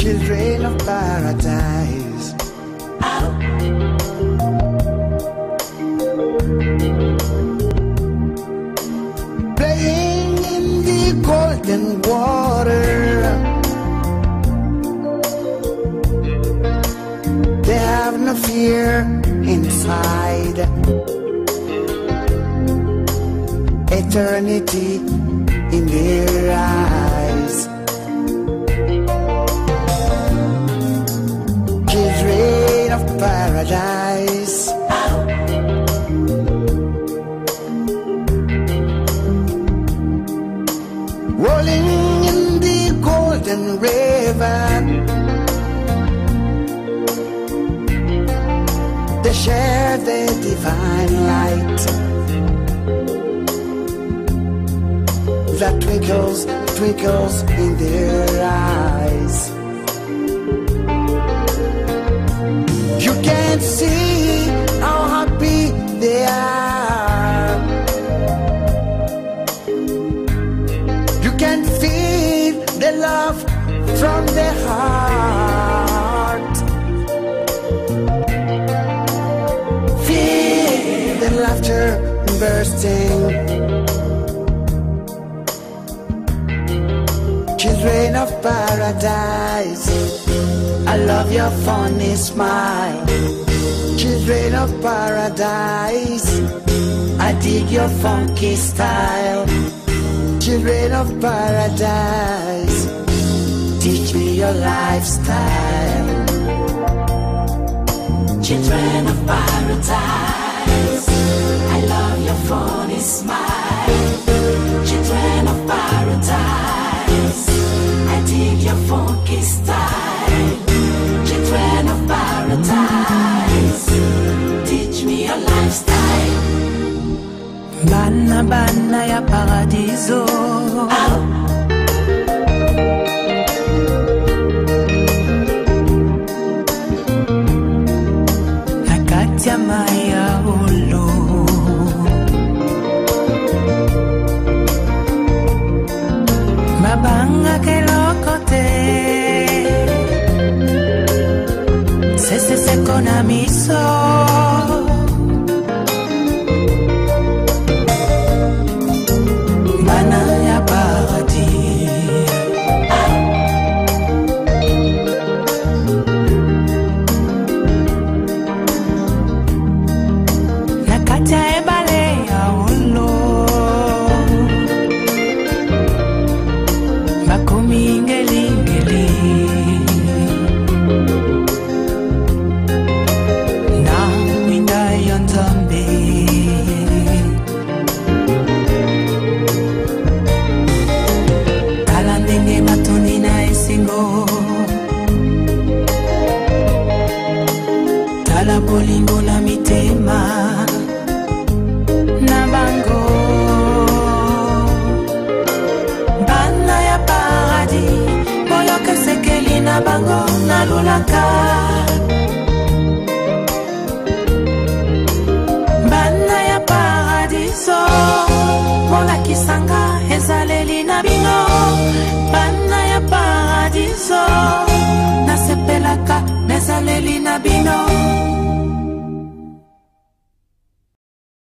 children of paradise. Playing in the golden water. They have no fear inside. Eternity in their eyes. Paradise. Rolling in the golden river. They share the divine light that twinkles, twinkles in their eyes. You can't see can feel the love from the heart. Feel the laughter bursting. Children of paradise, I love your funny smile. Children of paradise, I dig your funky style. Children of paradise, teach me your lifestyle. Children of paradise, I love your funny smile. Ya paradiso. Na kati ya mai ya olo babangaka eloko te seseseko na miso bango nalulaka bana ya paradiso molakisanga ezaleli na bino. Bana ya paradiso nasepelaka na ezaleli na bino